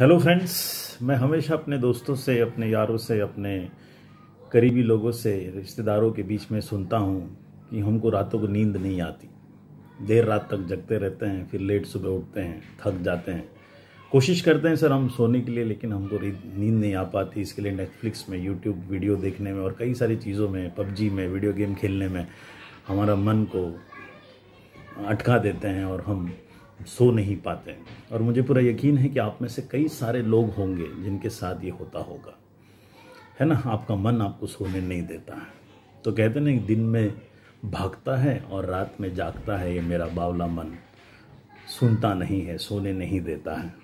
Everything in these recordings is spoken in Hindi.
हेलो फ्रेंड्स मैं हमेशा अपने दोस्तों से, अपने यारों से, अपने करीबी लोगों से, रिश्तेदारों के बीच में सुनता हूँ कि हमको रातों को नींद नहीं आती। देर रात तक जगते रहते हैं, फिर लेट सुबह उठते हैं, थक जाते हैं। कोशिश करते हैं सर हम सोने के लिए, लेकिन हमको नींद नहीं आ पाती। इसके लिए नेटफ्लिक्स में यूट्यूब वीडियो देखने में और कई सारी चीज़ों में, पबजी में, वीडियो गेम खेलने में हमारा मन को अटका देते हैं और हम सो नहीं पाते हैं। और मुझे पूरा यकीन है कि आप में से कई सारे लोग होंगे जिनके साथ ये होता होगा। है ना? आपका मन आपको सोने नहीं देता है। तो कहते ना दिन में भागता है और रात में जागता है ये मेरा बावला मन। सुनता नहीं है, सोने नहीं देता है।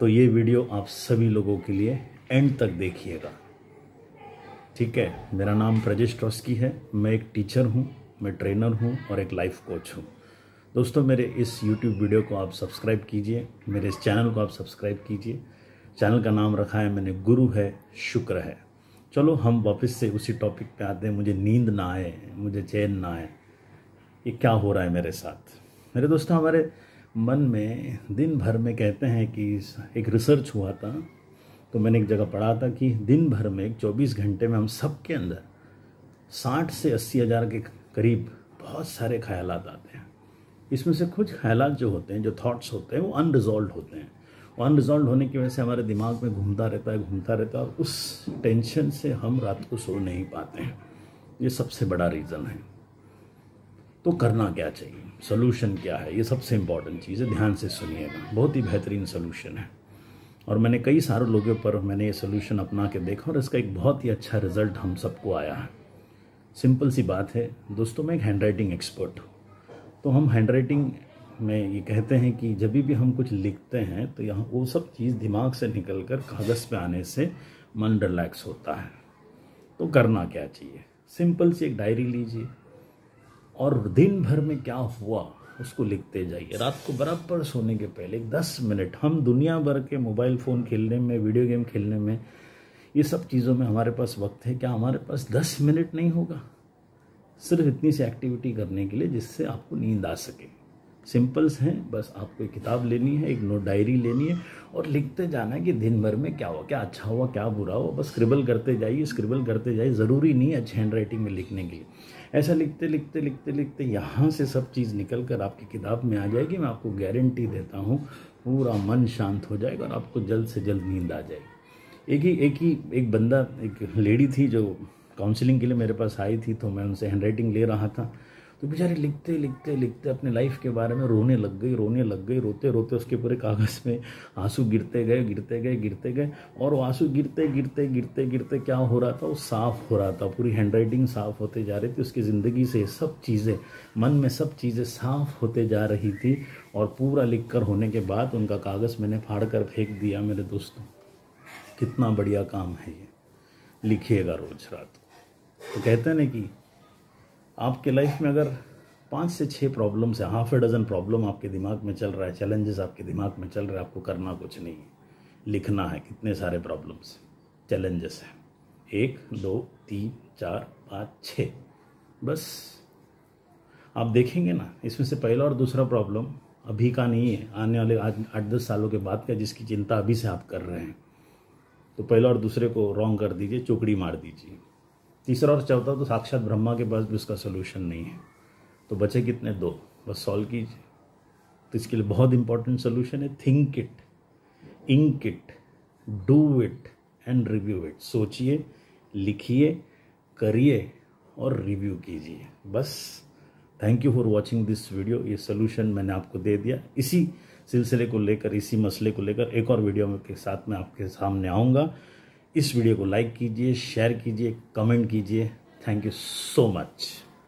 तो ये वीडियो आप सभी लोगों के लिए एंड तक देखिएगा। ठीक है? मेरा नाम प्रजेश ट्रॉस्की है। मैं एक टीचर हूँ, मैं ट्रेनर हूँ और एक लाइफ कोच हूँ। दोस्तों, मेरे इस YouTube वीडियो को आप सब्सक्राइब कीजिए, मेरे इस चैनल को आप सब्सक्राइब कीजिए। चैनल का नाम रखा है मैंने गुरु है, शुक्र है। चलो, हम वापस से उसी टॉपिक पे आते हैं। मुझे नींद ना आए, मुझे चैन ना आए। ये क्या हो रहा है मेरे साथ? मेरे दोस्तों, हमारे मन में, दिन भर में कहते हैं कि एक रिसर्च हुआ था। तो मैंने एक जगह पढ़ा था कि दिन भर में एक चौबीस घंटे में हम सब के अंदर साठ से अस्सी हज़ार के करीब बहुत सारे ख्याल आते हैं। इसमें से कुछ ख्याल जो होते हैं, जो थॉट्स होते हैं, वो अनरिजॉल्व होते हैं। अनरिजॉल्व होने की वजह से हमारे दिमाग में घूमता रहता है, घूमता रहता है और उस टेंशन से हम रात को सो नहीं पाते हैं। ये सबसे बड़ा रीज़न है। तो करना क्या चाहिए? सोल्यूशन क्या है? ये सबसे इंपॉर्टेंट चीज़ है। ध्यान से सुनिएगा बहुत ही बेहतरीन सोल्यूशन है। और मैंने कई सारे लोगों पर मैंने ये सोल्यूशन अपना के देखा और इसका एक बहुत ही अच्छा रिज़ल्ट हम सबको आया है। सिंपल सी बात है। दोस्तों, मैं एक हैंड राइटिंग एक्सपर्ट हूँ। तो हम हैंड राइटिंग में ये कहते हैं कि जब भी हम कुछ लिखते हैं तो यहाँ वो सब चीज़ दिमाग से निकल कर कागज़ पे आने से मन रिलैक्स होता है। तो करना क्या चाहिए? सिंपल सी एक डायरी लीजिए। और दिन भर में क्या हुआ, उसको लिखते जाइए। रात को बराबर सोने के पहले दस मिनट हम दुनिया भर के मोबाइल फ़ोन खेलने में वीडियो गेम खेलने में, ये सब चीज़ों में हमारे पास वक्त है। क्या हमारे पास दस मिनट नहीं होगा? सिर्फ़ इतनी सी एक्टिविटी करने के लिए जिससे आपको नींद आ सके। सिंपल्स हैं, बस आपको एक किताब लेनी है, एक नोट डायरी लेनी है और लिखते जाना है कि दिन भर में क्या हुआ, क्या अच्छा हुआ, क्या बुरा हुआ। बस स्क्रिबल करते जाइए स्क्रिबल करते जाइए, ज़रूरी नहीं है अच्छे हैंड राइटिंग में लिखने के लिए। ऐसा लिखते लिखते लिखते लिखते यहाँ से सब चीज़ निकल कर आपकी किताब में आ जाएगी। मैं आपको गारंटी देता हूँ, पूरा मन शांत हो जाएगा और आपको जल्द से जल्द नींद आ जाएगी। एक ही एक ही, एक बंदा, एक लेडी थी जो काउंसलिंग के लिए मेरे पास आई थी तो मैं उनसे हैंड राइटिंग ले रहा था। तो बेचारी लिखते लिखते लिखते अपने लाइफ के बारे में रोने लग गई, रोने लग गई, रोते रोते उसके पूरे कागज़ में आँसू गिरते गए गिरते गए गिरते गए, और वो आँसू गिरते गिरते गिरते गिरते क्या हो रहा था? वो साफ़ हो रहा था, पूरी हैंड राइटिंग साफ़ होते जा रही थी, उसकी ज़िंदगी से सब चीज़ें, मन में सब चीज़ें साफ़ होते जा रही थी, और पूरा लिख कर होने के बाद उनका कागज़ मैंने फाड़ कर फेंक दिया मेरे दोस्तों। कितना बढ़िया काम है ये। लिखिएगा रोज़ रात। तो कहते हैं ना कि आपके लाइफ में अगर पाँच से छः प्रॉब्लम्स है हाफ़ ए डजन प्रॉब्लम आपके दिमाग में चल रहा है चैलेंजेस आपके दिमाग में चल रहे हैं, आपको करना कुछ नहीं है। लिखना है, कितने सारे प्रॉब्लम्स चैलेंजेस हैं। एक, दो, तीन, चार, पाँच छः बस। आप देखेंगे ना, इसमें से पहला और दूसरा प्रॉब्लम अभी का नहीं है, आने वाले आज आठ दस सालों के बाद का जिसकी चिंता अभी से आप कर रहे हैं। तो पहला और दूसरे को रॉन्ग कर दीजिए, चौकड़ी मार दीजिए। तीसरा और चौथा तो साक्षात ब्रह्मा के पास भी उसका सोल्यूशन नहीं है। तो बचे कितने? दो। बस सॉल्व कीजिए। तो इसके लिए बहुत इंपॉर्टेंट सोल्यूशन है। Think it ink it do it and review it सोचिए, लिखिए, करिए और रिव्यू कीजिए। बस। Thank you for watching this video ये सोल्यूशन मैंने आपको दे दिया। इसी सिलसिले को लेकर, इसी मसले को लेकर एक और वीडियो के साथ मैं आपके सामने आऊँगा। इस वीडियो को लाइक कीजिए शेयर कीजिए कमेंट कीजिए। Thank you so much